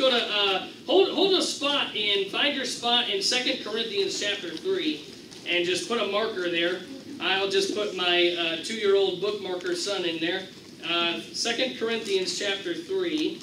Go to uh, hold hold a spot in find your spot in Second Corinthians chapter three, and just put a marker there. I'll just put my uh, two-year-old bookmarker son in there. Uh, Second Corinthians chapter three.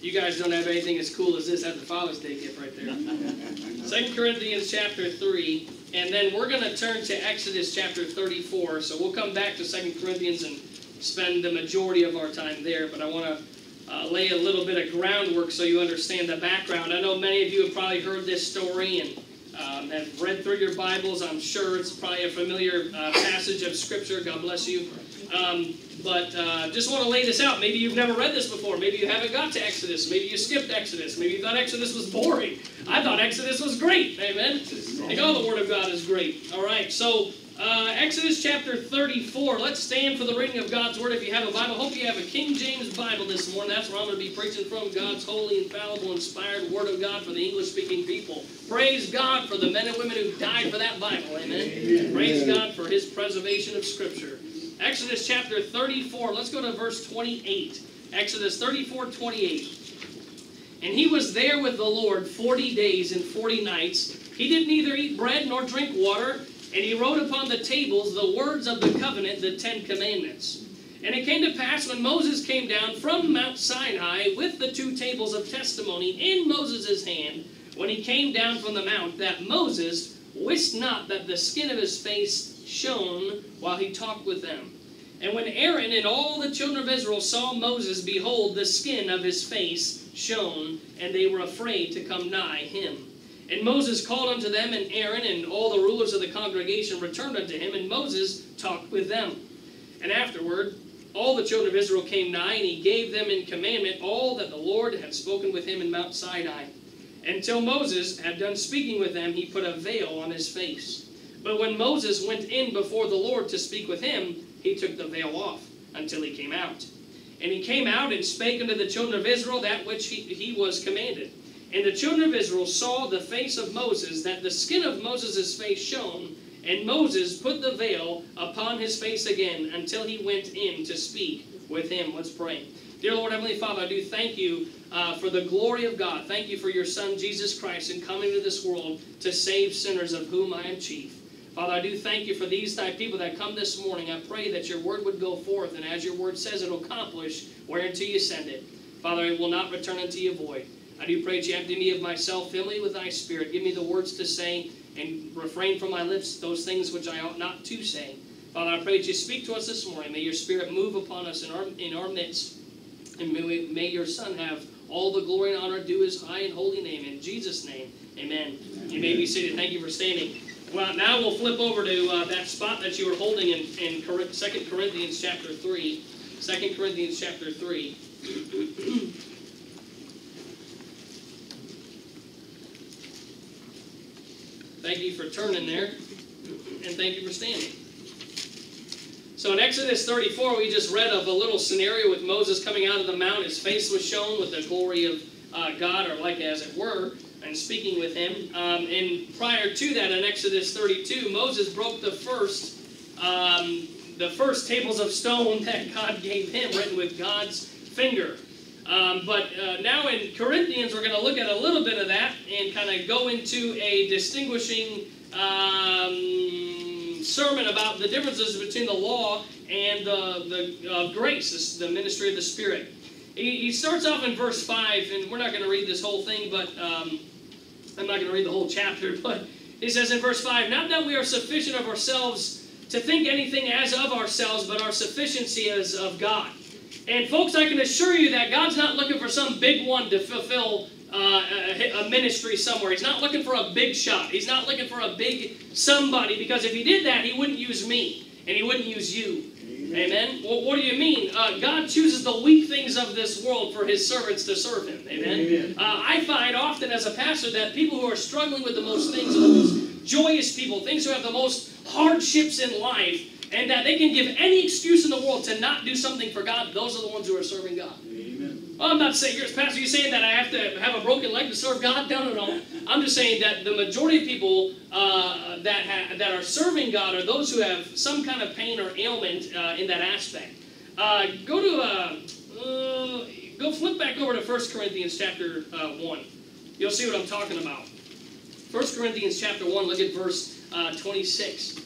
You guys don't have anything as cool as this. That's the Father's Day gift right there. Second Corinthians chapter three, and then we're going to turn to Exodus chapter thirty-four. So we'll come back to Second Corinthians and spend the majority of our time there. But I want to uh, lay a little bit of groundwork so you understand the background. I know many of you have probably heard this story and um, have read through your Bibles. I'm sure it's probably a familiar uh, passage of Scripture. God bless you. Um, but uh, just want to lay this out. Maybe you've never read this before. Maybe you haven't got to Exodus. Maybe you skipped Exodus. Maybe you thought Exodus was boring. I thought Exodus was great. Amen. Think all the Word of God is great. All right. So uh, Exodus chapter 34. Let's stand for the reading of God's Word if you have a Bible. Hope you have a King James Bible this morning. That's where I'm going to be preaching from God's holy, infallible, inspired Word of God for the English speaking people. Praise God for the men and women who died for that Bible. Amen. Amen. Praise God for His preservation of Scripture. Exodus chapter 34. Let's go to verse 28. Exodus 34 28. And he was there with the Lord 40 days and 40 nights. He did neither eat bread nor drink water. And he wrote upon the tables the words of the covenant, the Ten Commandments. And it came to pass when Moses came down from Mount Sinai with the two tables of testimony in Moses' hand, when he came down from the mount, that Moses wist not that the skin of his face shone while he talked with them. And when Aaron and all the children of Israel saw Moses, behold, the skin of his face shone, and they were afraid to come nigh him. And Moses called unto them, and Aaron and all the rulers of the congregation returned unto him, and Moses talked with them. And afterward, all the children of Israel came nigh, and he gave them in commandment all that the Lord had spoken with him in Mount Sinai. Until Moses had done speaking with them, he put a veil on his face. But when Moses went in before the Lord to speak with him, he took the veil off until he came out. And he came out and spake unto the children of Israel that which he, he was commanded. And the children of Israel saw the face of Moses, that the skin of Moses' face shone, and Moses put the veil upon his face again until he went in to speak with him. Let's pray. Dear Lord Heavenly Father, I do thank you uh, for the glory of God. Thank you for your Son, Jesus Christ, in coming to this world to save sinners, of whom I am chief. Father, I do thank you for these type people that come this morning. I pray that your word would go forth, and as your word says, it'll accomplish whereunto you send it. Father, it will not return unto you void. I do pray that you empty me of myself, fill me with thy spirit. Give me the words to say, and refrain from my lips those things which I ought not to say. Father, I pray that you speak to us this morning. May your spirit move upon us in our, in our midst. And may, may your Son have all the glory and honor due his high and holy name. In Jesus' name, amen. amen. You may be seated. Thank you for standing. Well, now we'll flip over to uh, that spot that you were holding in, in 2 Corinthians chapter 3. 2 Corinthians chapter 3. Thank you for turning there, and thank you for standing. So in Exodus 34, we just read of a little scenario with Moses coming out of the mount. His face was shown with the glory of uh, God, or like as it were, and speaking with him. Um, and prior to that, in Exodus 32, Moses broke the first, um, the first tables of stone that God gave him, written with God's finger. Um, but uh, now in Corinthians, we're going to look at a little bit of that and kind of go into a distinguishing um, sermon about the differences between the law and the, the uh, grace, the ministry of the Spirit. He, he, starts off in verse 5, and we're not going to read this whole thing, but um, I'm not going to read the whole chapter, but he says in verse 5 Not that we are sufficient of ourselves to think anything as of ourselves, but our sufficiency is of God. And folks, I can assure you that God's not looking for some big one to fulfill uh, a, a, ministry somewhere. He's not looking for a big shot. He's not looking for a big somebody because if he did that, he wouldn't use me and he wouldn't use you. Amen. Amen? Well, what do you mean? Uh, God chooses the weak things of this world for his servants to serve him. Amen. Amen. Uh, I find often as a pastor that people who are struggling with the most things, the most joyous people, things who have the most hardships in life, and that they can give any excuse in the world to not do something for God, those are the ones who are serving God. Amen. Well, I'm not saying, you're, Pastor, you saying that I have to have a broken leg to serve God? No, no, no. I'm just saying that the majority of people uh, that, ha- that are serving God are those who have some kind of pain or ailment uh, in that aspect. Uh, go to uh, uh go flip back over to 1 Corinthians chapter uh, 1. You'll see what I'm talking about. 1 Corinthians chapter 1, look at verse uh, 26.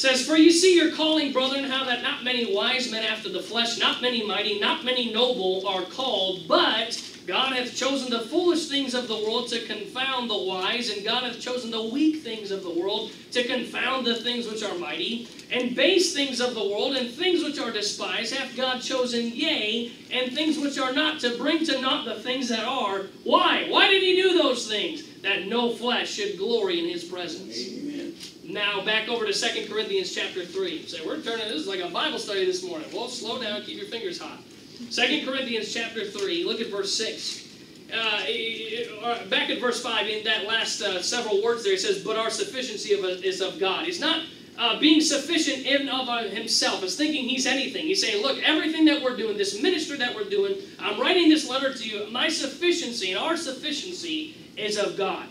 Says, For you see your calling, brethren, how that not many wise men after the flesh, not many mighty, not many noble are called, but God hath chosen the foolish things of the world to confound the wise, and God hath chosen the weak things of the world to confound the things which are mighty, and base things of the world, and things which are despised, hath God chosen, yea, and things which are not, to bring to naught the things that are. Why? Why did he do those things? That no flesh should glory in his presence. Amen. Now back over to 2 Corinthians chapter 3. Say, we're turning this is like a Bible study this morning. Well, slow down, keep your fingers hot. 2 Corinthians chapter 3, look at verse 6. Uh, uh, back at verse 5, in that last uh, several words there, it says, But our sufficiency of, is of God. He's not uh, being sufficient in of uh, himself, is thinking he's anything. He's saying, Look, everything that we're doing, this ministry that we're doing, I'm writing this letter to you. My sufficiency and our sufficiency is of God.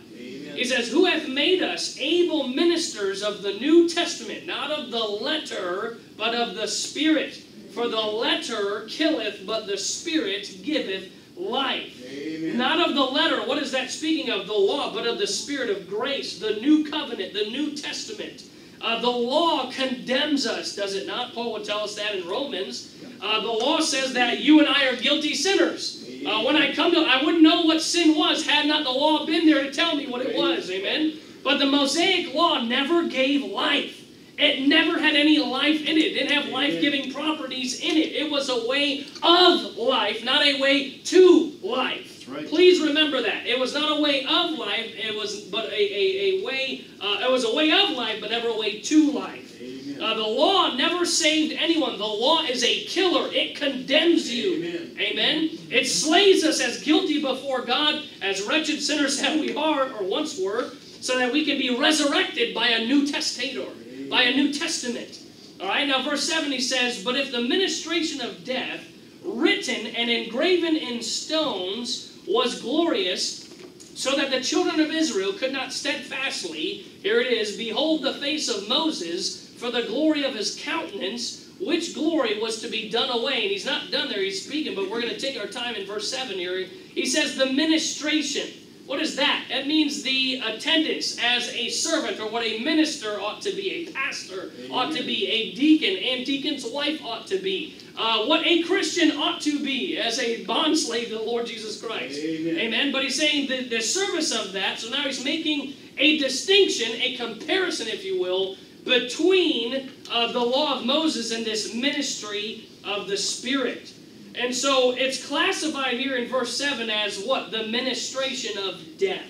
He says, Who hath made us able ministers of the New Testament, not of the letter, but of the Spirit. For the letter killeth, but the Spirit giveth life. Amen. Not of the letter, what is that speaking of? The law, but of the Spirit of grace, the new covenant, the New Testament. Uh, the law condemns us, does it not? Paul would tell us that in Romans. Uh, the law says that you and I are guilty sinners. Uh, when I come to, I wouldn't know what sin was had not the law been there to tell me what it was. Amen. But the Mosaic law never gave life. It never had any life in it. It didn't have life-giving properties in it. It was a way of life, not a way to life. Right. Please remember that. It was not a way of life. It was but a, a, a way. Uh, it was a way of life, but never a way to life. Amen. Uh, the law never saved anyone. The law is a killer. It condemns you. Amen. Amen. It slays us as guilty before God, as wretched sinners that we are or once were, so that we can be resurrected by a new testator, by a new testament. All right. Now, verse seven, he says, "But if the ministration of death, written and engraven in stones, was glorious." So that the children of Israel could not steadfastly, here it is, behold the face of Moses for the glory of his countenance, which glory was to be done away. And he's not done there, he's speaking, but we're going to take our time in verse 7 here. He says, the ministration. What is that? That means the attendance as a servant, or what a minister ought to be, a pastor ought to be, a deacon, and deacon's wife ought to be, uh, what a Christian ought to be as a bondslave to the Lord Jesus Christ. Amen. Amen. But he's saying the, the service of that, so now he's making a distinction, a comparison, if you will, between uh, the law of Moses and this ministry of the Spirit. And so it's classified here in verse 7 as what? The ministration of death,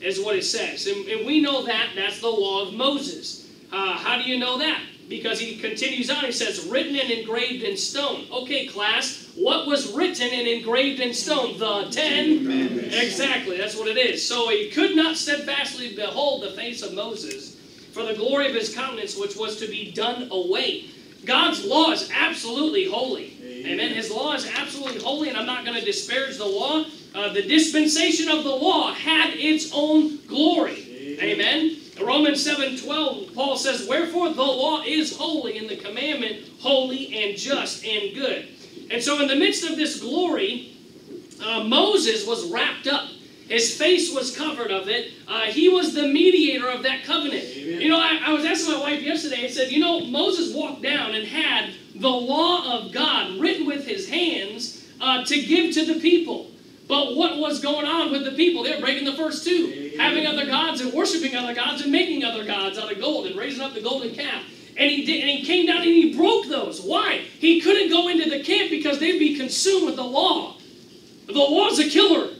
is what it says. And, and we know that that's the law of Moses. Uh, how do you know that? Because he continues on, he says, written and engraved in stone. Okay, class, what was written and engraved in stone? The Ten Commandments. Exactly, that's what it is. So he could not steadfastly behold the face of Moses for the glory of his countenance, which was to be done away. God's law is absolutely holy. Amen. Amen. His law is absolutely holy, and I'm not going to disparage the law. Uh, the dispensation of the law had its own glory. Amen. Amen. Romans 7:12, Paul says, Wherefore the law is holy, and the commandment holy and just and good. And so, in the midst of this glory, uh, Moses was wrapped up. His face was covered of it. Uh, he was the mediator of that covenant. Amen. You know, I, I was asking my wife yesterday, I said, you know, Moses walked down and had the law of God written with his hands uh, to give to the people. But what was going on with the people? They were breaking the first two, Amen. having other gods and worshiping other gods and making other gods out of gold and raising up the golden calf. And he did, and he came down and he broke those. Why? He couldn't go into the camp because they'd be consumed with the law. The law's a killer.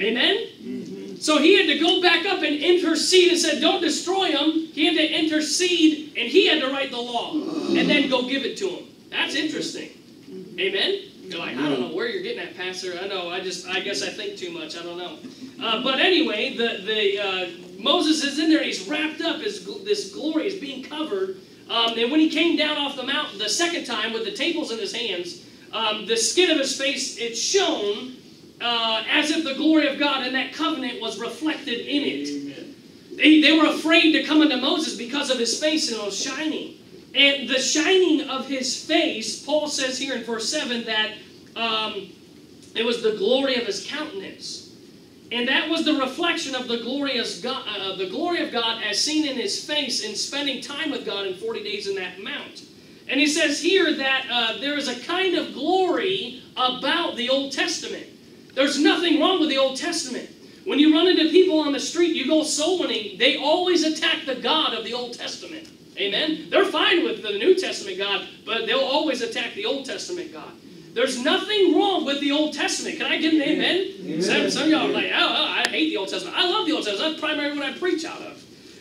Amen? So he had to go back up and intercede and said, Don't destroy him. He had to intercede and he had to write the law and then go give it to him. That's interesting. Amen? You're like, I don't know where you're getting at, Pastor. I know, I just, I guess I think too much. I don't know. Uh, but anyway, the, the uh, Moses is in there. He's wrapped up. His, this glory is being covered. Um, and when he came down off the mountain the second time with the tables in his hands, um, the skin of his face, it shone uh, as if the glory of God and that covenant was reflected in it. They, they were afraid to come unto Moses because of his face and it was shining. And the shining of his face, Paul says here in verse 7 that um, It was the glory of his countenance. And that was the reflection of the glorious God, uh, the glory of God as seen in his face in spending time with God in 40 days in that mount. And he says here that uh, there is a kind of glory about the Old Testament. There's nothing wrong with the Old Testament. When you run into people on the street, you go soul winning, they always attack the God of the Old Testament. Amen? They're fine with the New Testament God, but they'll always attack the Old Testament God. There's nothing wrong with the Old Testament. Can I get an amen? amen. Some, some of y'all are like, oh, oh, I hate the Old Testament. I love the Old Testament. That's primarily what I preach out of.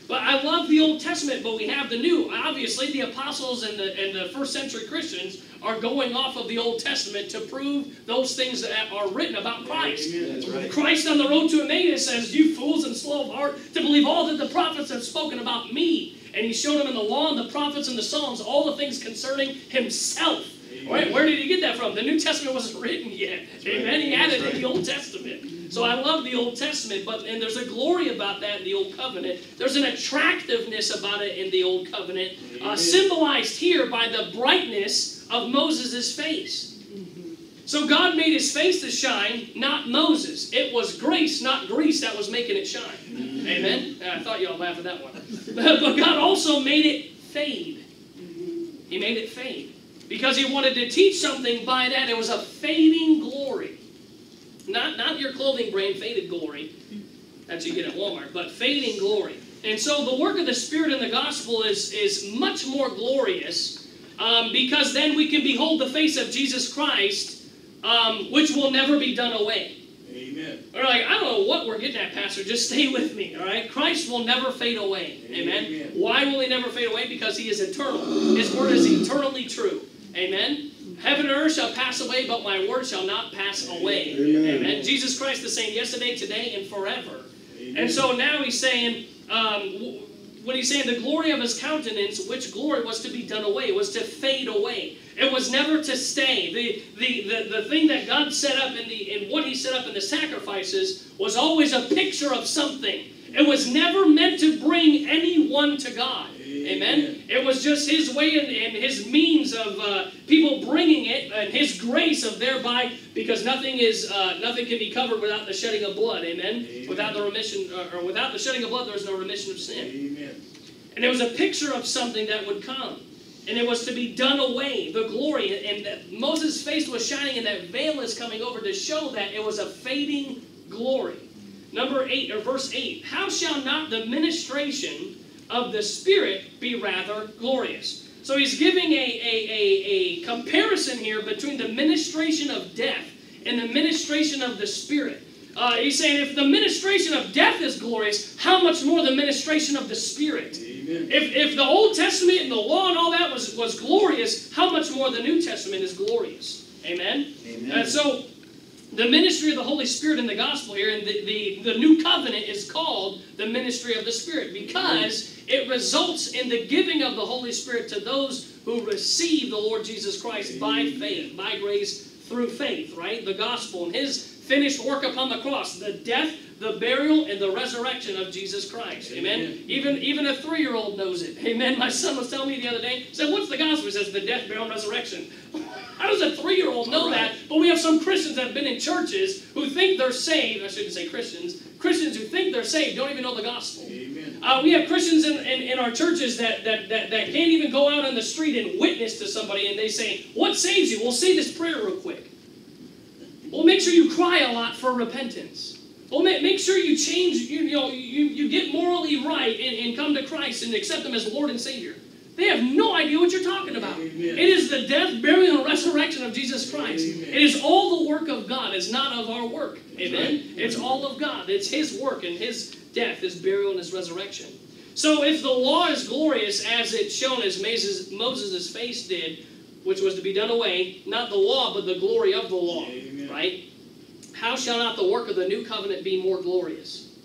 But I love the Old Testament, but we have the New. Obviously, the apostles and the, and the first century Christians are going off of the Old Testament to prove those things that are written about Christ. Right. Christ on the road to Emmaus says, You fools and slow of heart to believe all that the prophets have spoken about me. And he showed them in the law and the prophets and the Psalms all the things concerning himself. Right? Where did he get that from? The New Testament wasn't written yet. Amen. He had added in the Old Testament. So I love the Old Testament, but and there's a glory about that in the Old Covenant. There's an attractiveness about it in the Old Covenant, uh, symbolized here by the brightness of Moses' face. So God made his face to shine, not Moses. It was grace, not grease, that was making it shine. Amen? I thought y'all laughed at that one. but God also made it fade. He made it fade because he wanted to teach something by that. It was a fading glory. Not, not your clothing brand faded glory that you get at Walmart, but fading glory. And so the work of the Spirit in the gospel is, is much more glorious um, because then we can behold the face of Jesus Christ, um, which will never be done away. Amen. Or like, I don't know what we're getting at, Pastor. Just stay with me, all right? Christ will never fade away. Amen. Amen. Why will he never fade away? Because he is eternal. His word is eternally true. Amen. Heaven and earth shall pass away, but my word shall not pass away. Amen. Amen. Jesus Christ the same yesterday, today, and forever. Amen. And so now he's saying, um, when he's saying the glory of his countenance, which glory was to be done away, was to fade away. It was never to stay. The, the, the, the thing that God set up in, the, in what he set up in the sacrifices was always a picture of something. It was never meant to bring anyone to God. Amen. It was just His way and, and His means of uh, people bringing it, and His grace of thereby, because nothing is uh, nothing can be covered without the shedding of blood. Amen. Amen. Without the remission, uh, or without the shedding of blood, there is no remission of sin. Amen. And it was a picture of something that would come, and it was to be done away, the glory, and Moses' face was shining, and that veil is coming over to show that it was a fading glory. Number eight, or verse eight. How shall not the ministration of the Spirit be rather glorious. So he's giving a, a, a, a comparison here between the ministration of death and the ministration of the Spirit. Uh, he's saying if the ministration of death is glorious, how much more the ministration of the Spirit? Amen. If, if the Old Testament and the law and all that was, was glorious, how much more the New Testament is glorious? Amen? Amen. Uh, so the ministry of the Holy Spirit in the gospel here, and the, the, the new covenant is called the ministry of the Spirit because it results in the giving of the Holy Spirit to those who receive the Lord Jesus Christ by faith, by grace through faith, right? The gospel and his finished work upon the cross, the death, the burial, and the resurrection of Jesus Christ. Amen. Amen. Even even a three-year-old knows it. Amen. My son was telling me the other day, he said, What's the gospel? He says, The death, burial, and resurrection. How does a three-year-old know that? But we have some Christians that have been in churches who think they're saved. I shouldn't say Christians. Christians who think they're saved don't even know the gospel. Uh, we have Christians in, in, in, our churches that, that, that, that can't even go out on the street and witness to somebody, and they say, What saves you? We'll say this prayer real quick. Well, make sure you cry a lot for repentance. Well, make sure you change, you, you know, you, you get morally right and, and come to Christ and accept Him as Lord and Savior. They have no idea what you're talking about. Amen. It is the death, burial, and resurrection of Jesus Christ. Amen. It is all the work of God. It's not of our work. Amen. Right. It's all of God. It's His work and His death, His burial, and His resurrection. So if the law is glorious as it's shown as Moses' face did, which was to be done away, not the law, but the glory of the law, Amen. right? How shall not the work of the new covenant be more glorious?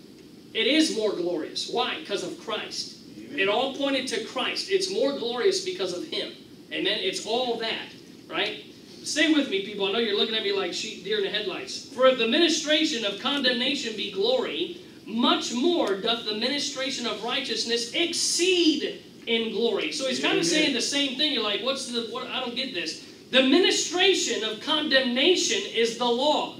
It is more glorious. Why? Because of Christ. It all pointed to Christ. It's more glorious because of Him. Amen? It's all that, right? Stay with me, people. I know you're looking at me like sheep deer in the headlights. For if the ministration of condemnation be glory, much more doth the ministration of righteousness exceed in glory. So he's kind of saying the same thing. You're like, what's the, what, I don't get this. The ministration of condemnation is the law.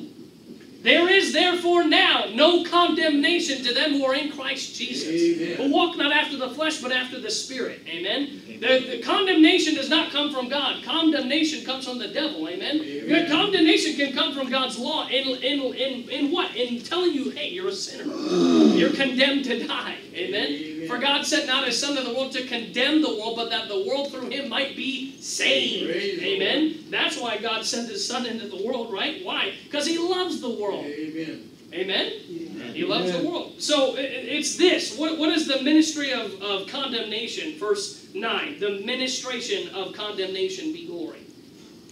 There is therefore now no condemnation to them who are in Christ Jesus, Amen. who walk not after the flesh but after the Spirit. Amen. The, the condemnation does not come from God. Condemnation comes from the devil. Amen. Amen. Condemnation can come from God's law in, in, in, in what? In telling you, hey, you're a sinner. You're condemned to die. Amen. Amen. For God sent not his Son to the world to condemn the world, but that the world through him might be saved. Praise the Amen. That's why God sent his Son into the world, right? Why? Because he loves the world. Amen. Amen? He loves the world. So i- i- it's this. What, what is the ministry of, of condemnation? Verse 9. The ministration of condemnation be glory.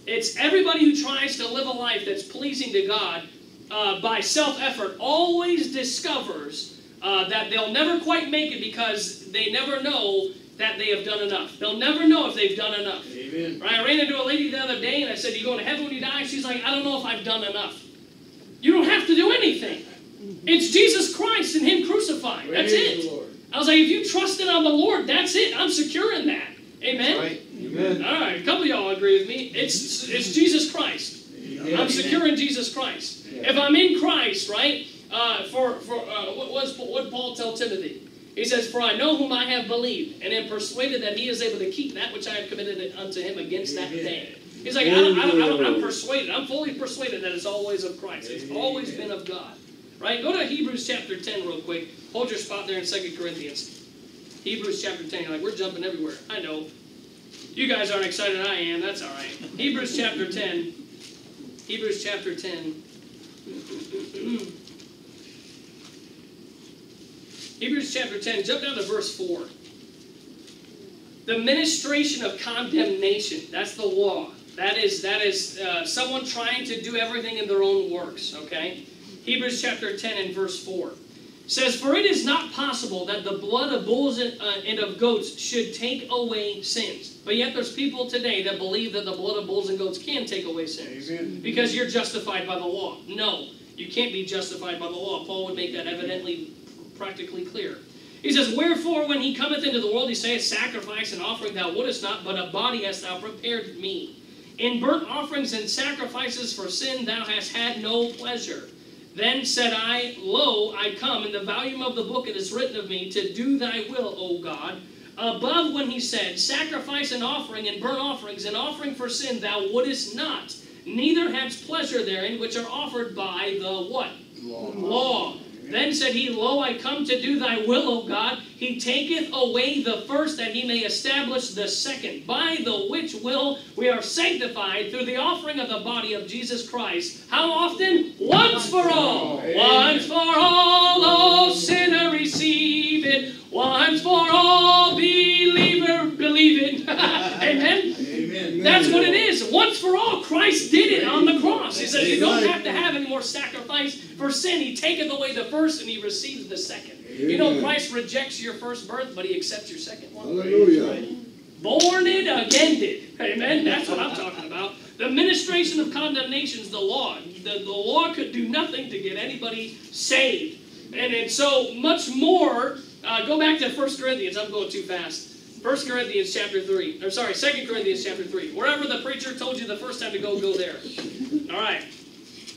It's everybody who tries to live a life that's pleasing to God uh, by self effort always discovers uh, that they'll never quite make it because they never know that they have done enough. They'll never know if they've done enough. Amen. Right? I ran into a lady the other day and I said, You going to heaven when you die? She's like, I don't know if I've done enough. You don't have to do anything. It's Jesus Christ and Him crucified. That's it. I was like, if you trusted on the Lord, that's it. I'm secure in that. Amen. Right? Amen. All right, a couple of y'all agree with me. It's it's Jesus Christ. Amen. I'm secure in Jesus Christ. If I'm in Christ, right? Uh, for for uh, what was what did Paul tell Timothy? He says, "For I know whom I have believed, and am persuaded that he is able to keep that which I have committed unto him against that day." He's like, I don't, I don't, I don't, I'm persuaded. I'm fully persuaded that it's always of Christ. It's always been of God. Right? Go to Hebrews chapter 10 real quick. Hold your spot there in 2 Corinthians. Hebrews chapter 10. You're like, we're jumping everywhere. I know. You guys aren't excited. I am. That's all right. Hebrews chapter 10. Hebrews chapter 10. Hebrews chapter 10. Jump down to verse 4. The ministration of condemnation. That's the law. That is that is uh, someone trying to do everything in their own works. Okay. Hebrews chapter 10 and verse 4 says, For it is not possible that the blood of bulls and, uh, and of goats should take away sins. But yet there's people today that believe that the blood of bulls and goats can take away sins. Amen. Because you're justified by the law. No, you can't be justified by the law. Paul would make that evidently practically clear. He says, Wherefore, when he cometh into the world, he saith, Sacrifice and offering thou wouldest not, but a body hast thou prepared me. In burnt offerings and sacrifices for sin thou hast had no pleasure. Then said I, Lo, I come. In the volume of the book it is written of me, to do thy will, O God. Above when he said, Sacrifice and offering and burnt offerings and offering for sin thou wouldest not, neither hadst pleasure therein, which are offered by the what? Law. Then said he, Lo, I come to do thy will, O God. He taketh away the first, that he may establish the second, by the which will we are sanctified through the offering of the body of Jesus Christ. How often? Once for all. Once for all, O sinner, receive it. Once for all, believer, believe it. Amen. Amen. That's what it is. Once for all, Christ did it on the cross. He says, You don't have to have any more sacrifice for sin. He taketh away the first and he receives the second. You know, Christ rejects your first birth, but he accepts your second one. Hallelujah. Born it again did. Amen. That's what I'm talking about. The ministration of condemnation is the law. The, the law could do nothing to get anybody saved. And, and so much more, uh, go back to 1 Corinthians. I'm going too fast. 1 Corinthians chapter 3. Or sorry, 2 Corinthians chapter 3. Wherever the preacher told you the first time to go, go there. All right.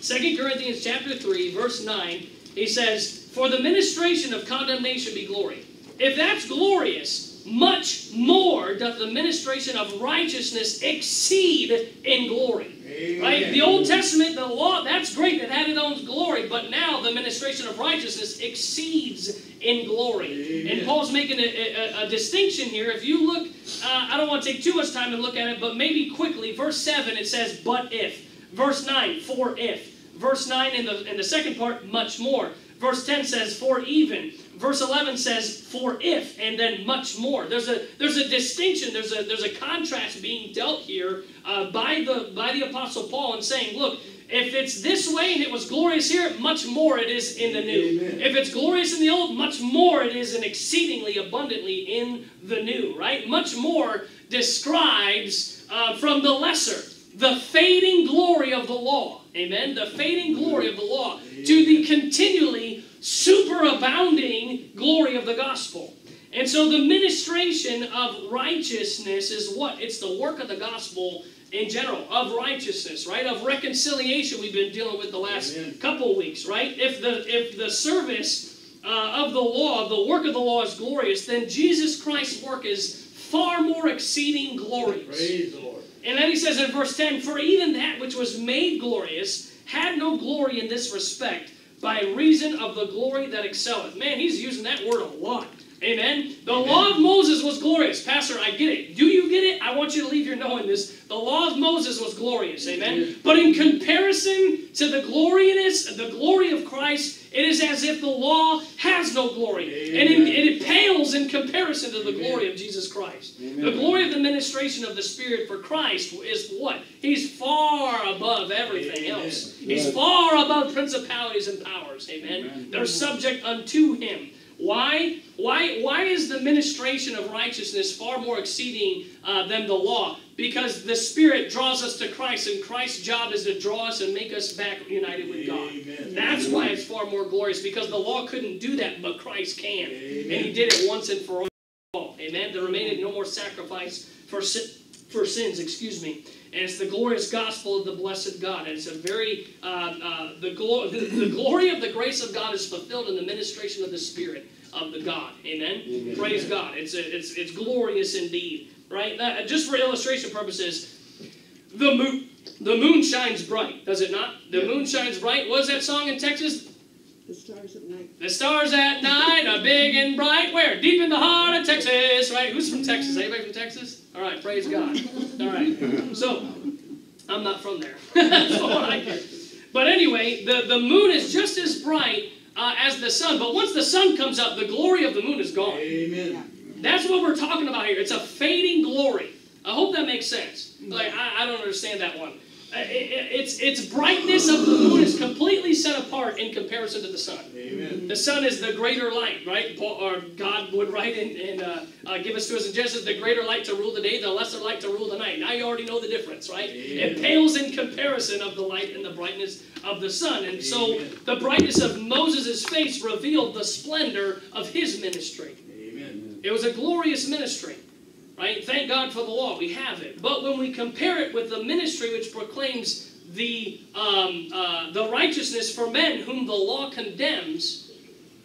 2 Corinthians chapter 3, verse 9, he says, For the ministration of condemnation be glory. If that's glorious, much more doth the ministration of righteousness exceed in glory. Amen. Right? The Old Testament, the law, that's great. It had its own glory. But now the ministration of righteousness exceeds in glory. Amen. And Paul's making a, a- a distinction here. If you look, uh, I don't want to take too much time to look at it, but maybe quickly. Verse 7, it says, but if. Verse 9, for if. Verse 9 in the, in the second part, much more. Verse 10 says, for even. Verse 11 says, for if, and then much more. There's a, there's a distinction, there's a, there's a contrast being dealt here uh, by, the, by the Apostle Paul and saying, look, if it's this way and it was glorious here, much more it is in the new. Amen. If it's glorious in the old, much more it is and exceedingly abundantly in the new, right? Much more describes uh, from the lesser the fading glory of the law. Amen? The fading glory of the law to the continually superabounding glory of the gospel. And so the ministration of righteousness is what? It's the work of the gospel in general, of righteousness, right? Of reconciliation we've been dealing with the last Amen. couple weeks, right? If the if the service uh, of the law, the work of the law is glorious, then Jesus Christ's work is far more exceeding glorious. Praise the Lord. And then he says in verse 10 For even that which was made glorious had no glory in this respect, by reason of the glory that excelleth. Man, he's using that word a lot. Amen. The Amen. law of Moses was glorious. Pastor, I get it. Do you get it? I want you to leave here knowing this. The law of Moses was glorious. Amen. Amen. But in comparison to the gloriness, the glory of Christ, it is as if the law has no glory. And it, it pales in comparison to the Amen. glory of Jesus Christ. Amen. The glory of the ministration of the Spirit for Christ is what? He's far above everything else. He's far above principalities and powers. Amen. Amen. They're subject unto him. Why? Why? Why is the ministration of righteousness far more exceeding uh, than the law? Because the Spirit draws us to Christ, and Christ's job is to draw us and make us back united with God. Amen. That's why it's far more glorious, because the law couldn't do that, but Christ can. Amen. And he did it once and for all. Amen. There remained no more sacrifice for sin, for sins, excuse me. And it's the glorious gospel of the blessed God. And it's a very, uh, uh, the, glo- the, the glory of the grace of God is fulfilled in the ministration of the Spirit of the God. Amen. Amen. Praise God. It's, a, it's, it's glorious indeed. Right? Now, just for illustration purposes, the moon, the moon shines bright, does it not? The moon shines bright. What is that song in Texas? The stars at night. The stars at night are big and bright. Where? Deep in the heart of Texas, right? Who's from Texas? Anybody from Texas? All right, praise God. All right. So, I'm not from there. That's all I. But anyway, the, the moon is just as bright uh, as the sun. But once the sun comes up, the glory of the moon is gone. Amen. That's what we're talking about here. It's a fading glory. I hope that makes sense. Like I, I don't understand that one. It- it- it's its brightness of the moon is completely set apart in comparison to the sun. Amen. The sun is the greater light, right? Paul, or God would write and, and uh, uh, give us to us in Genesis the greater light to rule the day, the lesser light to rule the night. Now you already know the difference, right? It pales in comparison of the light and the brightness of the sun. And so the brightness of Moses' face revealed the splendor of his ministry. It was a glorious ministry, right? Thank God for the law. We have it. But when we compare it with the ministry which proclaims the, um, uh, the righteousness for men whom the law condemns,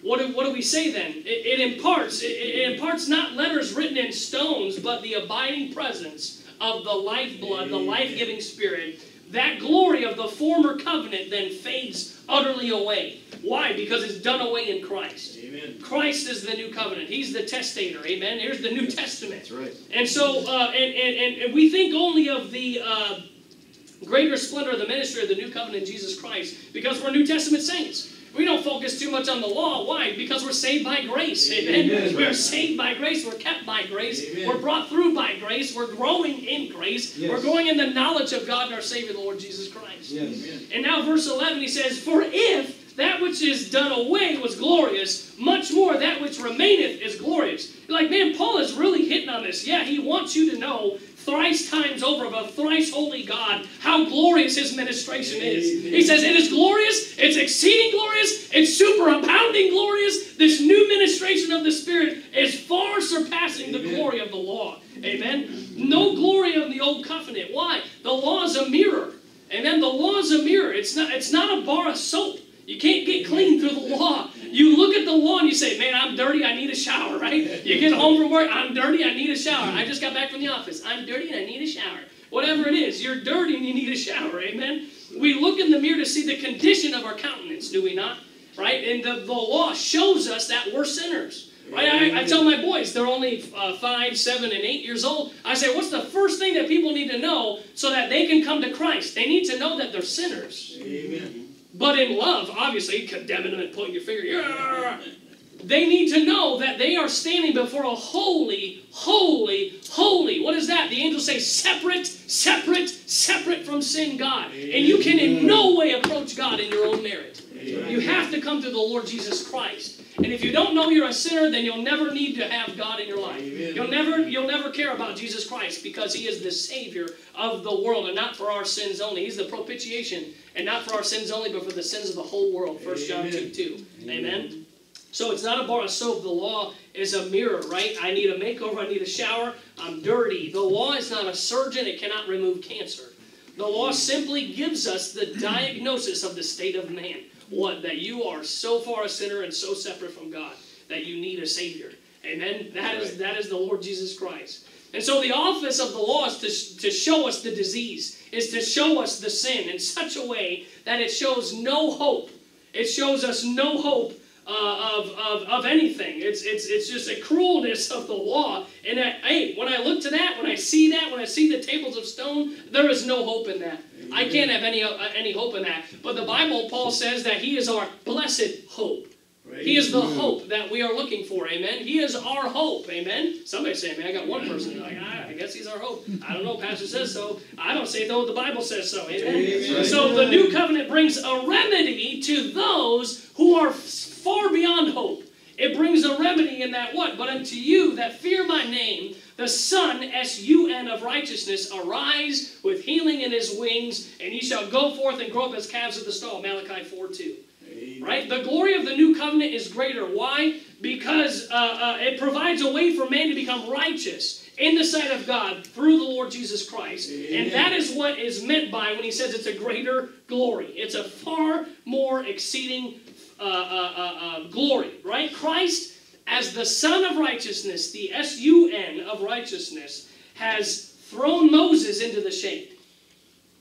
what do, what do we say then? It, it imparts it, it imparts not letters written in stones, but the abiding presence of the lifeblood, the life-giving Spirit. That glory of the former covenant then fades utterly away. Why? Because it's done away in Christ. Amen. Christ is the new covenant. He's the testator. Amen. Here's the New Testament. That's right. And so, uh, and, and, and- we think only of the uh, greater splendor of the ministry of the new covenant Jesus Christ because we're New Testament saints. We don't focus too much on the law. Why? Because we're saved by grace. Amen. Amen. We're saved by grace. We're kept by grace. Amen. We're brought through by grace. We're growing in grace. Yes. We're growing in the knowledge of God and our Savior, the Lord Jesus Christ. Yes. And now, verse 11, he says, For if that which is done away was glorious, much more that which remaineth is glorious. Like, man, Paul is really hitting on this. Yeah, he wants you to know thrice times over of a thrice holy God how glorious his ministration is. Amen. He says, It is glorious, it's exceeding glorious, it's superabounding glorious. This new ministration of the Spirit is far surpassing the glory of the law. Amen. No glory of the old covenant. Why? The law is a mirror. Amen. The law is a mirror. It's not, it's not a bar of soap. You can't get clean through the law. You look at the law and you say, Man, I'm dirty, I need a shower, right? You get home from work, I'm dirty, I need a shower. I just got back from the office. I'm dirty and I need a shower. Whatever it is, you're dirty and you need a shower, amen? We look in the mirror to see the condition of our countenance, do we not? Right? And the, the law shows us that we're sinners. Right? I, I tell my boys, they're only uh, five, seven, and eight years old. I say, what's the first thing that people need to know so that they can come to Christ? They need to know that they're sinners. Amen. But in love, obviously, condemning them and pointing your finger, "Yeah." they need to know that they are standing before a holy, holy, holy. What is that? The angels say, separate, separate, separate from sin God. And you can in no way approach God in your own merit. You have to come to the Lord Jesus Christ. And if you don't know you're a sinner, then you'll never need to have God in your life. Amen. You'll never, you'll never care about Jesus Christ because He is the Savior of the world and not for our sins only. He's the propitiation and not for our sins only, but for the sins of the whole world. 1 John 2 Amen. 2. Amen. So it's not a bar of soap. The law is a mirror, right? I need a makeover. I need a shower. I'm dirty. The law is not a surgeon. It cannot remove cancer. The law simply gives us the diagnosis of the state of man. What? That you are so far a sinner and so separate from God that you need a Savior. Amen? That is, that is the Lord Jesus Christ. And so the office of the law is to, to show us the disease, is to show us the sin in such a way that it shows no hope. It shows us no hope uh, of, of, of anything. It's, it's, it's just a cruelness of the law. And I, hey, when I look to that, when I see that, when I see the tables of stone, there is no hope in that. Amen. I can't have any, uh, any hope in that. But the Bible, Paul says that he is our blessed hope. He is the hope that we are looking for, amen. He is our hope, amen. Somebody say, man, I got one person like, ah, I guess he's our hope. I don't know, Pastor says so. I don't say though, the Bible says so, amen. amen. So the new covenant brings a remedy to those who are far beyond hope. It brings a remedy in that what? But unto you that fear my name, the Sun, S-U-N of righteousness, arise with healing in his wings, and ye shall go forth and grow up as calves of the stall. Malachi 4 2. Right? The glory of the new covenant is greater. Why? Because uh, uh, it provides a way for man to become righteous in the sight of God through the Lord Jesus Christ. Amen. And that is what is meant by when he says it's a greater glory. It's a far more exceeding uh, uh, uh, uh glory, right? Christ, as the Sun of righteousness, the S U N of righteousness, has thrown Moses into the shade.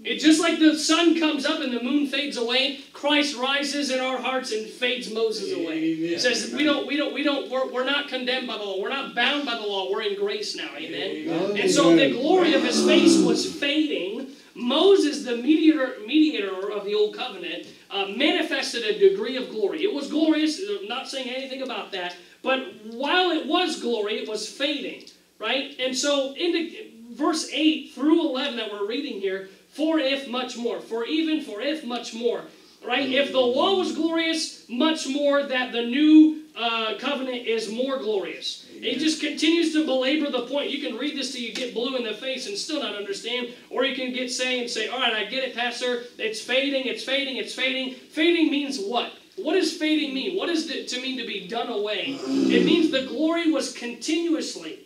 It just like the sun comes up and the moon fades away, Christ rises in our hearts and fades Moses away. Amen. It says we don't, we don't, we don't, we're, we're not condemned by the law. We're not bound by the law. We're in grace now. Amen. Amen. And so the glory of his face was fading. Moses, the mediator, mediator of the old covenant, uh, manifested a degree of glory. It was glorious. I'm not saying anything about that. But while it was glory, it was fading, right? And so into verse 8 through 11 that we're reading here, for if much more, for even, for if much more. Right? If the law was glorious, much more that the new uh, covenant is more glorious. It just continues to belabor the point. You can read this till you get blue in the face and still not understand, or you can get say and say, "All right, I get it, Pastor. It's fading. It's fading. It's fading." Fading means what? What does fading mean? What does it to mean to be done away? It means the glory was continuously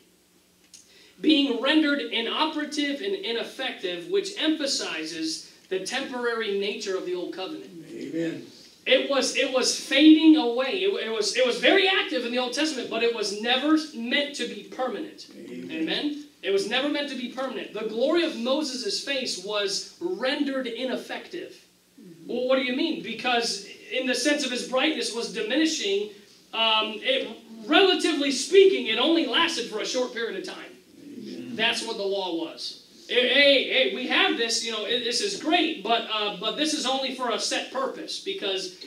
being rendered inoperative and ineffective, which emphasizes the temporary nature of the old covenant. Amen. It was it was fading away. It, it, was it was very active in the Old Testament, but it was never meant to be permanent. Amen. Amen. It was never meant to be permanent. The glory of Moses' face was rendered ineffective. Well, what do you mean? Because in the sense of his brightness was diminishing. Um, it, relatively speaking, it only lasted for a short period of time. That's what the law was. Hey, hey, we have this, you know, this is great, but uh, but this is only for a set purpose because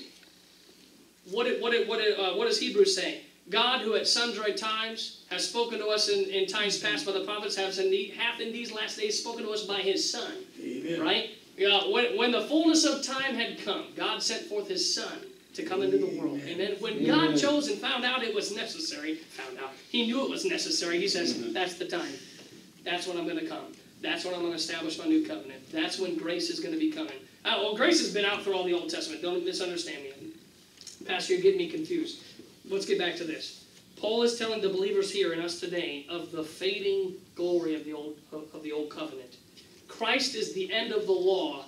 what it, what it, what it, uh, what does Hebrews say? God, who at sundry times has spoken to us in, in times past by the prophets, has indeed, hath in these last days spoken to us by His Son. Amen. Right? Uh, when, when the fullness of time had come, God sent forth His Son to come into the world. And then When God chose and found out it was necessary, found out, He knew it was necessary, He says, that's the time. That's when I'm going to come. That's when I'm going to establish my new covenant. That's when grace is going to be coming. Uh, well, grace has been out through all the Old Testament. Don't misunderstand me. Pastor, you're getting me confused. Let's get back to this. Paul is telling the believers here and us today of the fading glory of the old of the old covenant. Christ is the end of the law.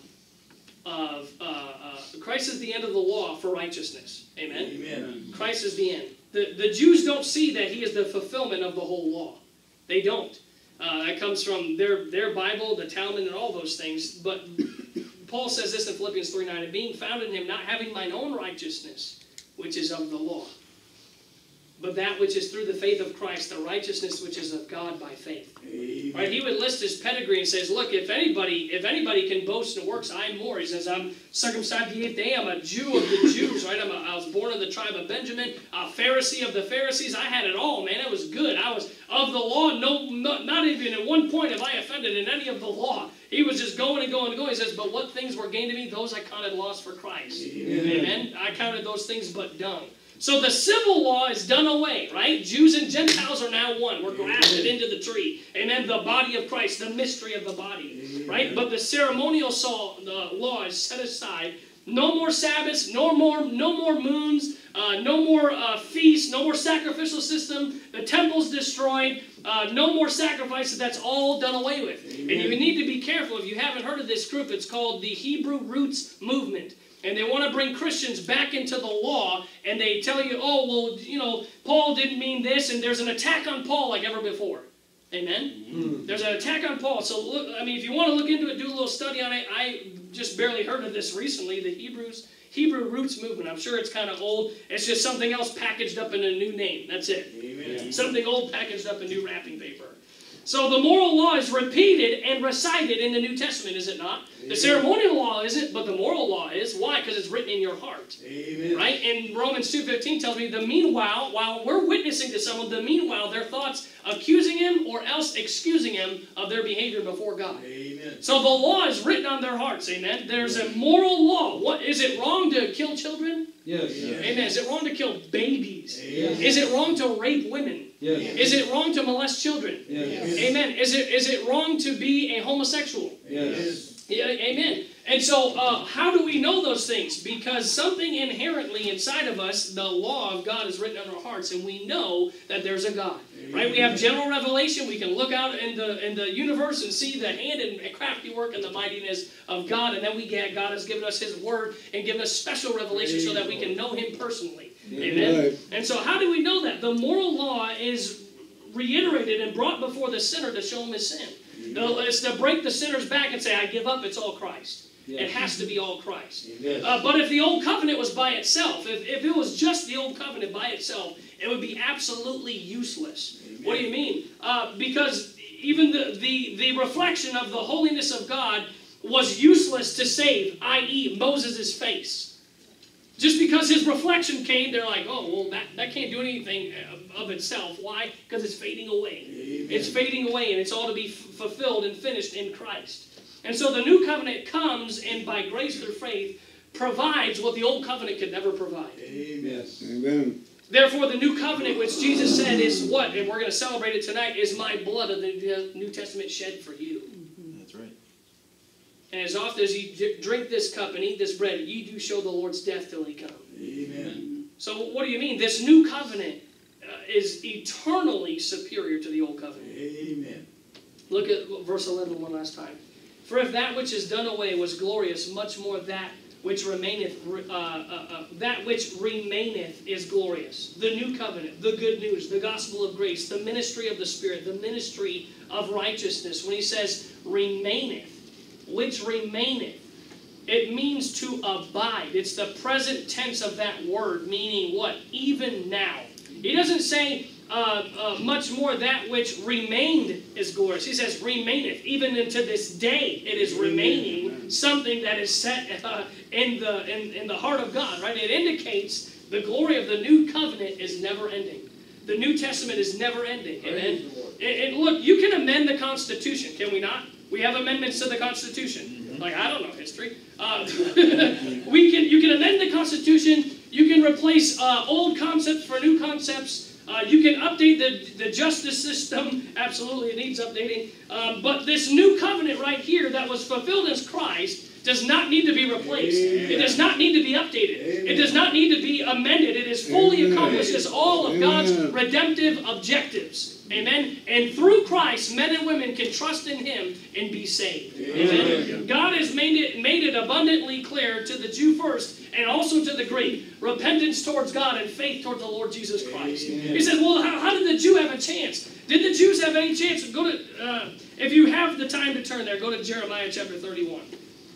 Of uh, uh, Christ is the end of the law for righteousness. Amen. Amen. Christ is the end. The the Jews don't see that He is the fulfillment of the whole law. They don't. Uh, that comes from their, their Bible, the Talmud, and all those things. But Paul says this in Philippians 3 9, and being found in him, not having mine own righteousness, which is of the law, but that which is through the faith of Christ, the righteousness which is of God by faith. Amen. Right? He would list his pedigree and says, "Look, if anybody, if anybody can boast in works, I'm more." He says, "I'm circumcised the eighth day. I'm a Jew of the Jews. Right? I'm a, I was born of the tribe of Benjamin, a Pharisee of the Pharisees. I had it all, man. It was good. I was of the law. No, not, not even at one point have I offended in any of the law. He was just going and going and going. He says, "But what things were gained to me? Those I counted lost for Christ. Amen. Amen. I counted those things but dung." So the civil law is done away, right? Jews and Gentiles are now one. We're grafted into the tree. Amen. The body of Christ, the mystery of the body, right? But the ceremonial law is set aside No more Sabbaths, no more, no more moons, uh, no more uh, feasts, no more sacrificial system. The temple's destroyed. Uh, no more sacrifices. That's all done away with. And you need to be careful. If you haven't heard of this group, it's called the Hebrew Roots Movement. And they want to bring Christians back into the law, and they tell you, oh, well, you know, Paul didn't mean this, and there's an attack on Paul like ever before. Amen? Mm. There's an attack on Paul. So, look, I mean, if you want to look into it, do a little study on it. I just barely heard of this recently, the Hebrews Hebrew roots movement. I'm sure it's kind of old. It's just something else packaged up in a new name. That's it. Amen. Something old packaged up in new wrapping paper. So the moral law is repeated and recited in the New Testament, is it not? Amen. The ceremonial law isn't, but the moral law is. Why? Because it's written in your heart. Amen. Right? And Romans 2.15 tells me the meanwhile, while we're witnessing to someone, the meanwhile, their thoughts accusing him or else excusing him of their behavior before God. Amen. So the law is written on their hearts. Amen. There's a moral law. What is it wrong to kill children? Yes. yes. Amen. Is it wrong to kill babies? Yes. Is it wrong to rape women? Yes. Is it wrong to molest children? Yes. Amen. Is it is it wrong to be a homosexual? Yes. Yeah, amen. And so, uh, how do we know those things? Because something inherently inside of us, the law of God is written on our hearts, and we know that there's a God. Right? We have general revelation. We can look out in the in the universe and see the hand and crafty work and the mightiness of God, and then we get God has given us His Word and given us special revelation so that we can know Him personally. Amen. Right. And so, how do we know that? The moral law is reiterated and brought before the sinner to show him his sin. It's to break the sinner's back and say, I give up, it's all Christ. Yes. It has to be all Christ. Uh, but if the old covenant was by itself, if, if it was just the old covenant by itself, it would be absolutely useless. Amen. What do you mean? Uh, because even the, the, the reflection of the holiness of God was useless to save, i.e., Moses' face. Just because his reflection came, they're like, oh, well, that, that can't do anything of itself. Why? Because it's fading away. Amen. It's fading away, and it's all to be f- fulfilled and finished in Christ. And so the new covenant comes, and by grace through faith, provides what the old covenant could never provide. Amen. Amen. Therefore, the new covenant, which Jesus said is what, and we're going to celebrate it tonight, is my blood of the New Testament shed for you. That's right. And as often as you drink this cup and eat this bread, you do show the Lord's death till he come. Amen. So what do you mean? This new covenant uh, is eternally superior to the old covenant. Amen. Look at verse 11 one last time. For if that which is done away was glorious, much more that which remaineth, uh, uh, uh, that which remaineth is glorious. The new covenant, the good news, the gospel of grace, the ministry of the Spirit, the ministry of righteousness. When he says remaineth, which remaineth. It means to abide. It's the present tense of that word, meaning what? Even now. He doesn't say uh, uh, much more that which remained is glorious. He says remaineth. Even unto this day, it is remaining something that is set uh, in the in, in the heart of God. Right? It indicates the glory of the new covenant is never ending. The New Testament is never ending. Amen. And, and look, you can amend the Constitution, can we not? We have amendments to the Constitution. Mm-hmm. Like I don't know history. Uh, we can you can amend the Constitution. You can replace uh, old concepts for new concepts. Uh, you can update the, the justice system. Absolutely, it needs updating. Um, but this new covenant right here that was fulfilled as Christ does not need to be replaced. It does not need to be updated. It does not need to be amended. It is fully accomplishes all of God's redemptive objectives. Amen. And through Christ, men and women can trust in Him and be saved. Amen. God has made it made it abundantly clear to the Jew first and also to the Greek repentance towards God and faith toward the Lord Jesus Christ. He says, "Well, how, how, did the Jew have a chance? Did the Jews have any chance? Go to uh, if you have the time to turn there, go to Jeremiah chapter 31.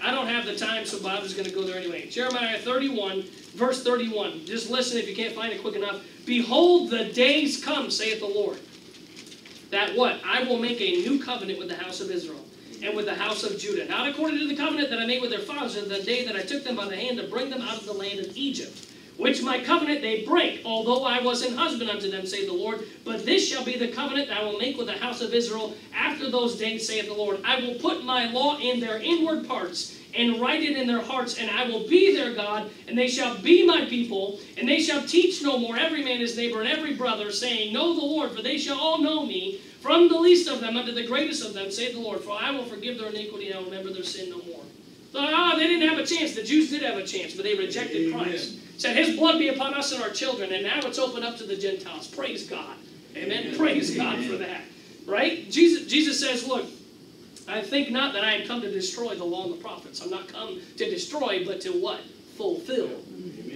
I don't have the time, so Bob is going to go there anyway. Jeremiah 31, verse 31. Just listen if you can't find it quick enough. Behold, the days come, saith the Lord that what? I will make a new covenant with the house of Israel and with the house of Judah, not according to the covenant that I made with their fathers in the day that I took them by the hand to bring them out of the land of Egypt, which my covenant they break, although I was an husband unto them, saith the Lord. But this shall be the covenant that I will make with the house of Israel after those days, saith the Lord. I will put my law in their inward parts and write it in their hearts, and I will be their God, and they shall be my people, and they shall teach no more every man his neighbor and every brother, saying, Know the Lord, for they shall all know me, from the least of them unto the greatest of them, saith the Lord, for I will forgive their iniquity and I will remember their sin no more. So, Ah, they didn't have a chance. The Jews did have a chance, but they rejected Amen. Christ. Said, His blood be upon us and our children, and now it's open up to the Gentiles. Praise God. Amen. Amen. Praise God for that. Right? Jesus, Jesus says, Look, I think not that I am come to destroy the law and the prophets. I'm not come to destroy, but to what? Fulfill.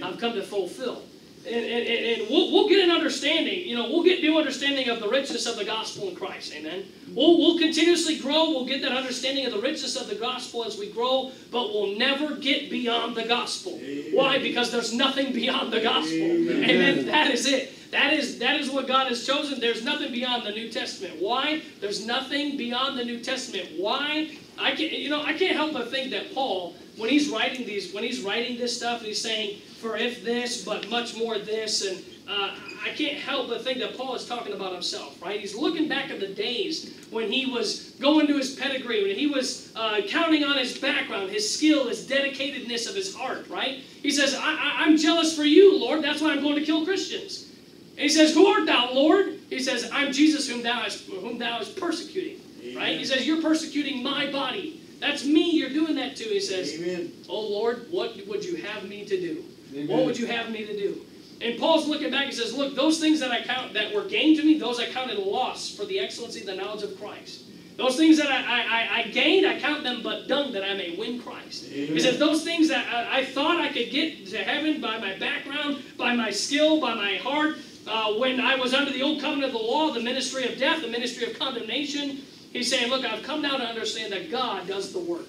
I've come to fulfill. And, and, and we'll, we'll get an understanding, you know, we'll get new understanding of the richness of the gospel in Christ. Amen. We'll, we'll continuously grow. We'll get that understanding of the richness of the gospel as we grow, but we'll never get beyond the gospel. Amen. Why? Because there's nothing beyond the gospel. Amen. Amen. That is it. That is that is what God has chosen. There's nothing beyond the New Testament. Why? There's nothing beyond the New Testament. Why? I can't, you know I can't help but think that Paul, when he's writing these, when he's writing this stuff, he's saying, "For if this, but much more this," and uh, I can't help but think that Paul is talking about himself, right? He's looking back at the days when he was going to his pedigree, when he was uh, counting on his background, his skill, his dedicatedness of his heart, right? He says, I, I'm jealous for you, Lord. That's why I'm going to kill Christians. And he says, Who art thou, Lord? He says, I'm Jesus whom thou is whom thou is persecuting. Right? He says, You're persecuting my body. That's me you're doing that to. He says, Amen. Oh Lord, what would you have me to do? Amen. What would you have me to do? And Paul's looking back and says, Look, those things that I count that were gained to me, those I counted loss for the excellency of the knowledge of Christ. Those things that I, I, I- gained, I count them but dung that I may win Christ. He Amen. says, Those things that I, I thought I could get to heaven by my background, by my skill, by my heart, uh, when I was under the old covenant of the law, the ministry of death, the ministry of condemnation, he's saying, Look, I've come now to understand that God does the work.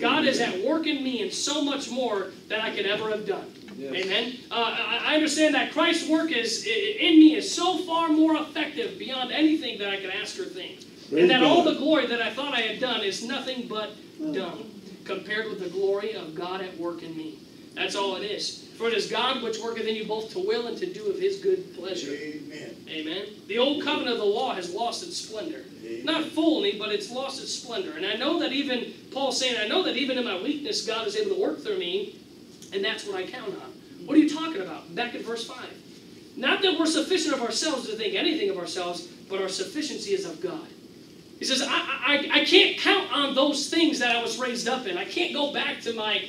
God is at work in me and so much more than I could ever have done. Yes. Amen. Uh, I understand that Christ's work is in me is so far more effective beyond anything that I could ask or think, Praise and that all the glory that I thought I had done is nothing but dung compared with the glory of God at work in me. That's all it is. For it is God which worketh in you both to will and to do of His good pleasure. Amen. Amen. The old covenant of the law has lost its splendor. Not fully, but it's lost its splendor. And I know that even, Paul's saying, I know that even in my weakness, God is able to work through me, and that's what I count on. What are you talking about? Back in verse 5. Not that we're sufficient of ourselves to think anything of ourselves, but our sufficiency is of God. He says, I, I, I can't count on those things that I was raised up in. I can't go back to my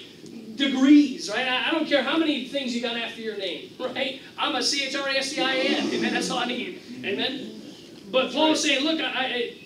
degrees, right? I, I don't care how many things you got after your name, right? I'm a C-H-R-A-S-T-I-A-N. Amen. That's all I need. Amen. But Paul's saying, look, I, I,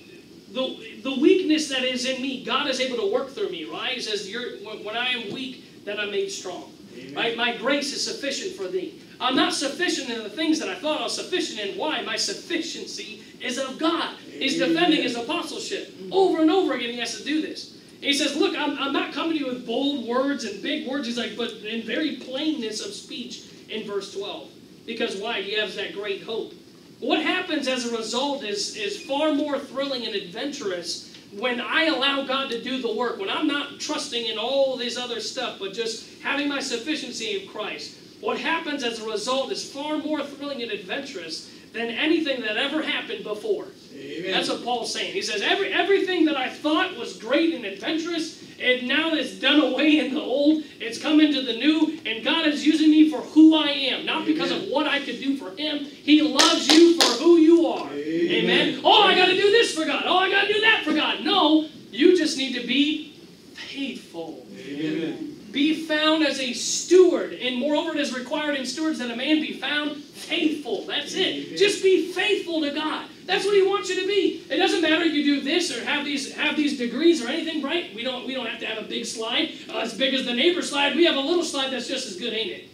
the, the weakness that is in me, God is able to work through me, right? He says, You're, when, when I am weak, then I'm made strong. Amen. Right? My grace is sufficient for thee. I'm not sufficient in the things that I thought I was sufficient in. Why? My sufficiency is of God. He's defending his apostleship. Over and over again, he has to do this. He says, Look, I'm, I'm not coming to you with bold words and big words. He's like, but in very plainness of speech in verse 12. Because why? He has that great hope. What happens as a result is, is far more thrilling and adventurous when I allow God to do the work, when I'm not trusting in all this other stuff, but just having my sufficiency in Christ. What happens as a result is far more thrilling and adventurous than anything that ever happened before. Amen. That's what Paul's saying. He says, Every, everything that I thought was great and adventurous, it now is done away in the old, it's come into the new, and God is using me for who I am, not because of what I could do for Him. He loves you for who you are. Amen. Oh, I got to do this for God. Oh, I got to do that for God. No, you just need to be faithful. Amen. Be found as a steward, and moreover, it is required in stewards that a man be found faithful. That's it. Just be faithful to God. That's what He wants you to be. It doesn't matter if you do this or have these have these degrees or anything, right? We don't we don't have to have a big slide uh, as big as the neighbor slide. We have a little slide that's just as good, ain't it?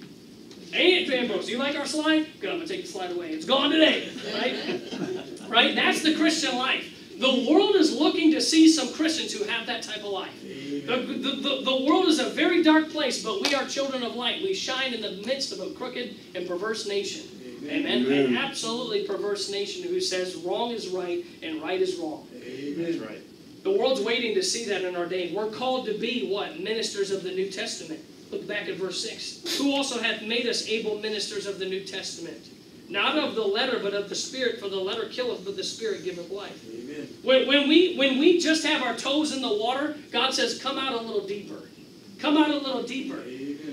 Ain't it, Ambrose? You like our slide? Good. I'm gonna take the slide away. It's gone today, right? right? That's the Christian life. The world is looking to see some Christians who have that type of life. The, the, the, the world is a very dark place, but we are children of light. We shine in the midst of a crooked and perverse nation. Amen. Amen. An absolutely perverse nation who says wrong is right and right is wrong. Amen. right. The world's waiting to see that in our day. We're called to be what? Ministers of the New Testament. Look back at verse 6. Who also hath made us able ministers of the New Testament? Not of the letter, but of the Spirit, for the letter killeth, but the Spirit giveth life. When, when, we, when we just have our toes in the water, God says, come out a little deeper. Come out a little deeper.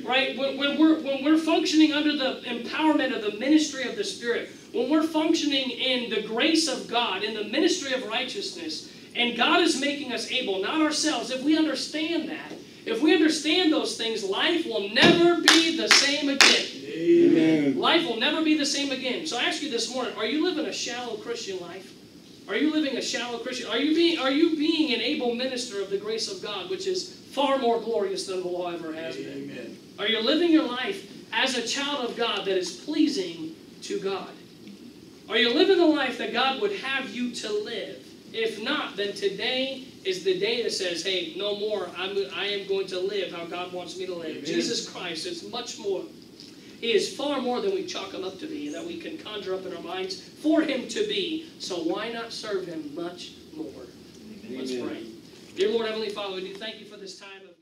Right? When, when, we're, when we're functioning under the empowerment of the ministry of the Spirit, when we're functioning in the grace of God, in the ministry of righteousness, and God is making us able, not ourselves, if we understand that, If we understand those things, life will never be the same again. Amen. Life will never be the same again. So I ask you this morning, are you living a shallow Christian life? Are you living a shallow Christian? Are you being are you being an able minister of the grace of God, which is far more glorious than the law ever has been? Amen. Are you living your life as a child of God that is pleasing to God? Are you living the life that God would have you to live? If not, then today is the day that says, hey, no more. I'm, I am going to live how God wants me to live. Amen. Jesus Christ is much more. He is far more than we chalk him up to be, that we can conjure up in our minds for him to be. So why not serve him much more? Let's pray. Dear Lord Heavenly Father, we do thank you for this time of